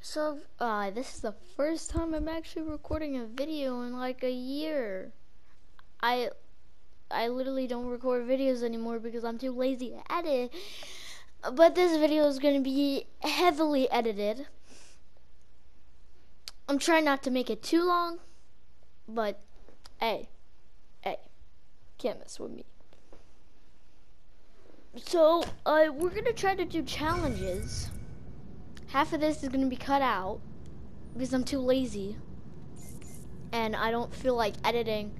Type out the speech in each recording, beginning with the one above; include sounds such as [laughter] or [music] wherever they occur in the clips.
So, uh, this is the first time I'm actually recording a video in like a year. I, I literally don't record videos anymore because I'm too lazy to edit. But this video is going to be heavily edited. I'm trying not to make it too long, but hey, hey, can't mess with me. So, uh, we're gonna try to do challenges. Half of this is gonna be cut out because I'm too lazy and I don't feel like editing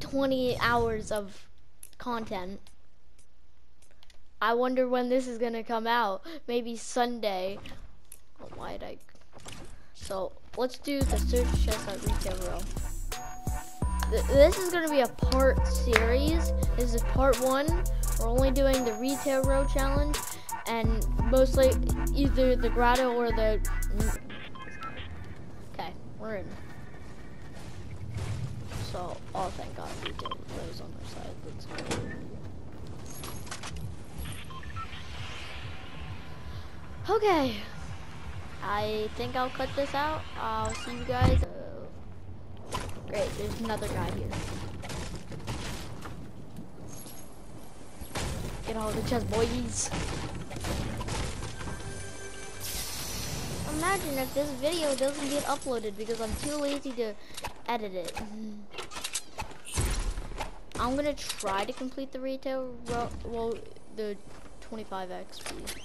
20 hours of content. I wonder when this is gonna come out. Maybe Sunday. Oh, why did I? So let's do the search chest at retail row. This is gonna be a part series. This is part one. We're only doing the retail row challenge and mostly either the grotto or the. Okay, we're in. So, oh thank God, retail rows on our side. Let's go. Okay. I think I'll cut this out. I'll see you guys. Great, there's another guy here. Get all the chest, boys. Imagine if this video doesn't get uploaded because I'm too lazy to edit it. [laughs] I'm gonna try to complete the retail, well, the 25 XP.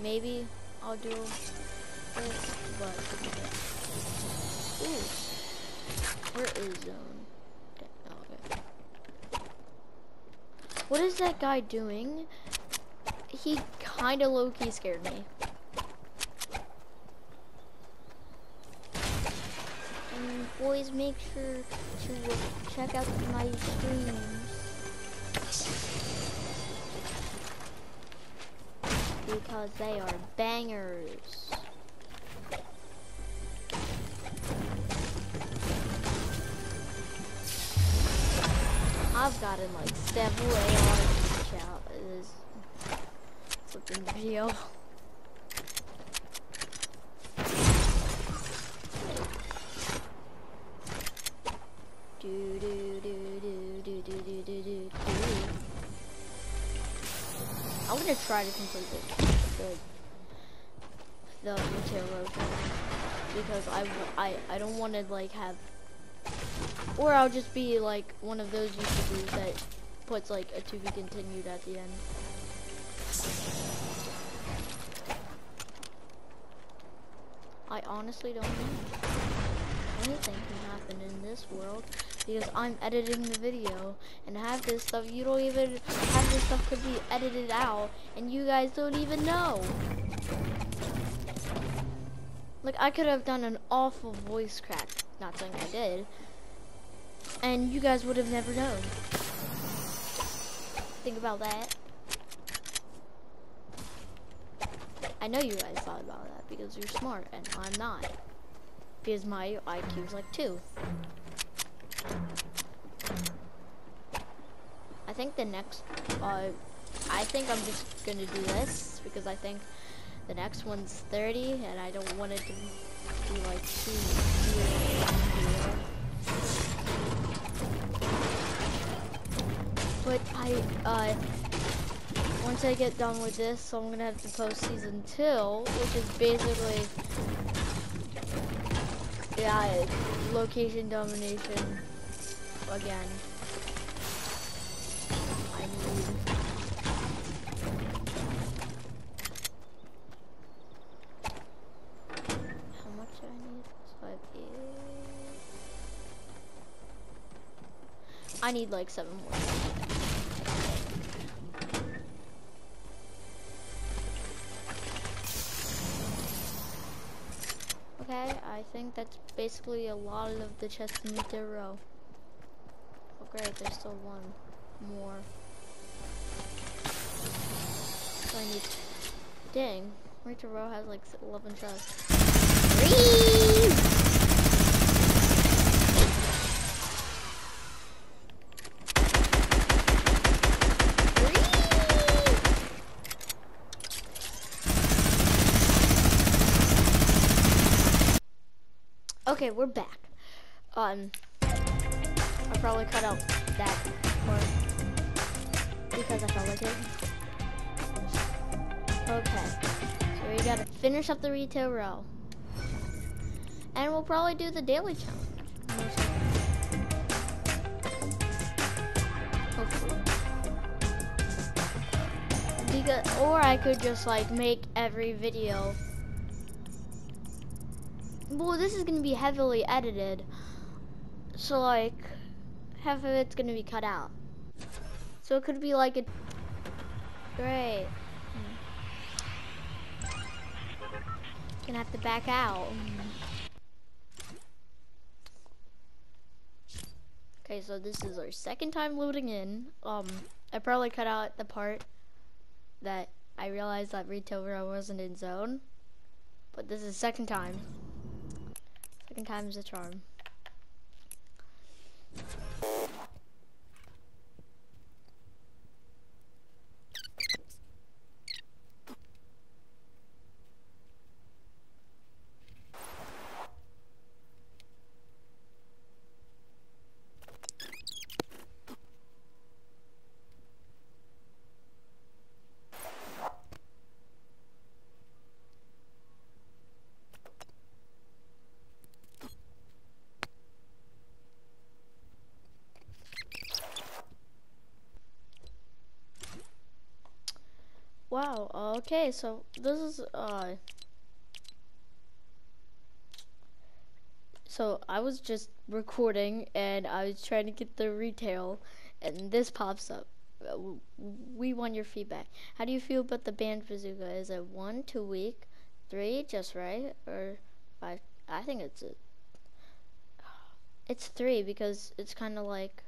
Maybe I'll do this, but ooh, where is um, zone? Okay, oh, okay. What is that guy doing? He kind of low-key scared me. Boys, make sure to check out my streams. because they are bangers. I've gotten like several ARs this flipping video. Gonna try to complete it the road because I, I, I don't want to like have or I'll just be like one of those YouTubers that puts like a to be continued at the end. I honestly don't know. Anything can happen in this world because I'm editing the video and have this stuff you don't even have this stuff could be edited out and you guys don't even know. Like, I could have done an awful voice crack. Not saying I did. And you guys would have never known. Think about that. I know you guys thought about that because you're smart and I'm not. Because my IQ is like two. Think the next, uh, I think I'm just gonna do this because I think the next one's 30, and I don't want it to be like too weird. But I, uh, once I get done with this, so I'm gonna have to post season two, which is basically, yeah, location domination again. I need like seven more. Okay, I think that's basically a lot of the chests in the row. Oh great, there's still one more. So I need, dang, Retail Row has like 11 chests. Freeze! Okay, we're back. Um, I probably cut out that part because I felt like it. Okay, so we gotta finish up the retail row. And we'll probably do the daily challenge. Hopefully. Because, or I could just like make every video. Well, this is gonna be heavily edited. So like, half of it's gonna be cut out. So it could be like a, great. Gonna have to back out. Okay, so this is our second time loading in. Um, I probably cut out the part that I realized that retail row wasn't in zone. But this is second time. Second time's a charm. Wow, okay, so this is, uh, so I was just recording and I was trying to get the retail and this pops up. We want your feedback. How do you feel about the band bazooka? Is it one, too weak, three, just right, or five? I think it's a, it's three because it's kind of like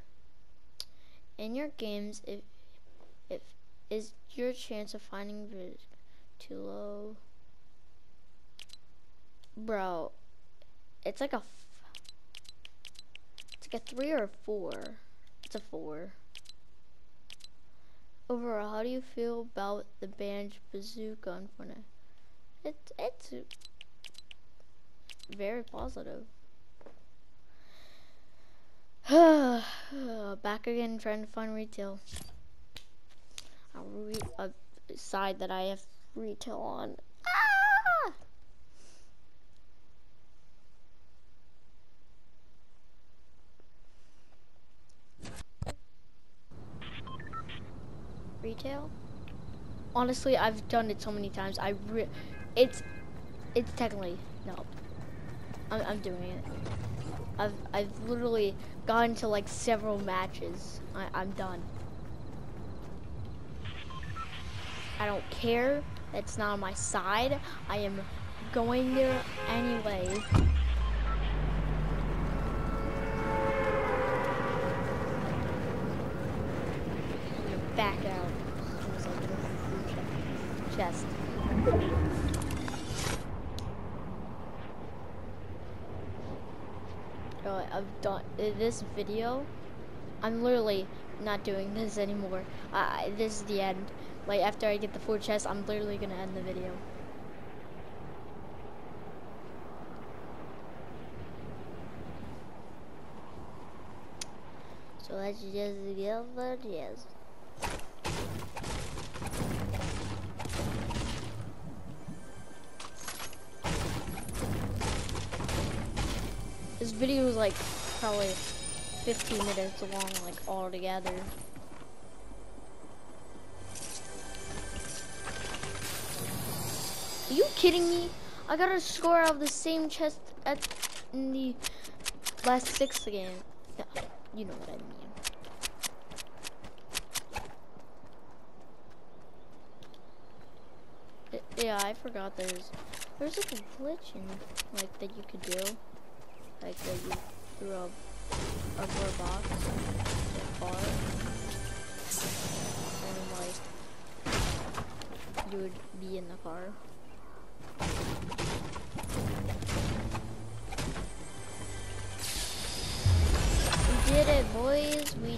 in your games if if is your chance of finding it too low? Bro, it's like a, it's like a three or a four. It's a four. Overall, how do you feel about the band bazooka on Fortnite? It's it's very positive. [sighs] Back again, trying to find retail a, side that I have retail on. Ah! Retail? Honestly, I've done it so many times. I re it's it's technically no. I'm, I'm doing it. I've I've literally gotten to like several matches. I, I'm done. I don't care. It's not on my side. I am going there anyway. Back out. Chest. I've done this video. I'm literally not doing this anymore. This is the end. Like after I get the four chests, I'm literally gonna end the video. So let's just give the yes. This video is like probably 15 minutes long, like all together. Are you kidding me? I got a score out of the same chest at in the last six game. Yeah, you know what I mean. Yeah, I forgot there's there's like a glitch in like that you could do, like that you threw a a box bar, and like you would be in the car.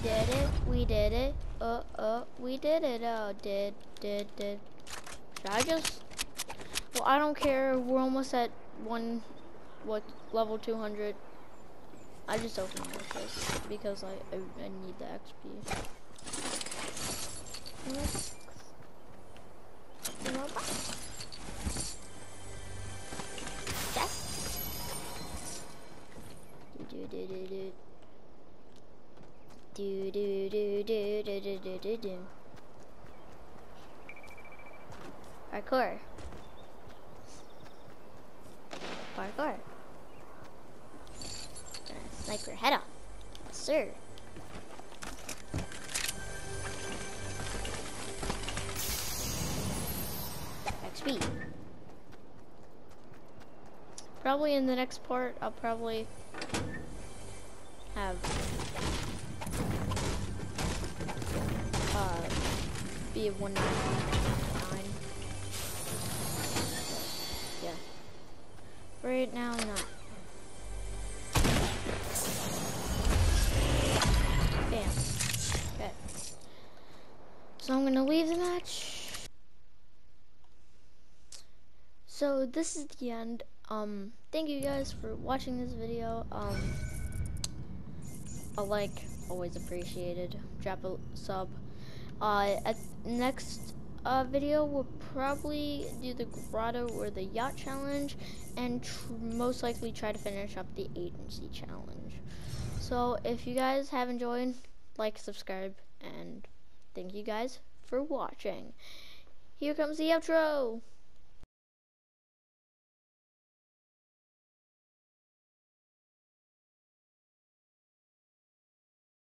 Did it. We did it. Uh, uh, we did it. Oh, did, did, did. Should I just? Well, I don't care. We're almost at one. what level 200. I just opened this because I, I, I need the XP. Do do do do. Do do do do do do do do do. Parkour. Parkour. Snipe your head off. Yes, sir. XP. Probably in the next part, I'll probably have be a 199. Yeah. Right now, not. Bam. Okay. So I'm gonna leave the match. So this is the end. Um, thank you guys for watching this video. Um, a like, always appreciated. Drop a sub. Uh, at next uh, video, we'll probably do the grotto or the yacht challenge, and most likely try to finish up the agency challenge. So if you guys have enjoyed, like, subscribe, and thank you guys for watching. Here comes the outro.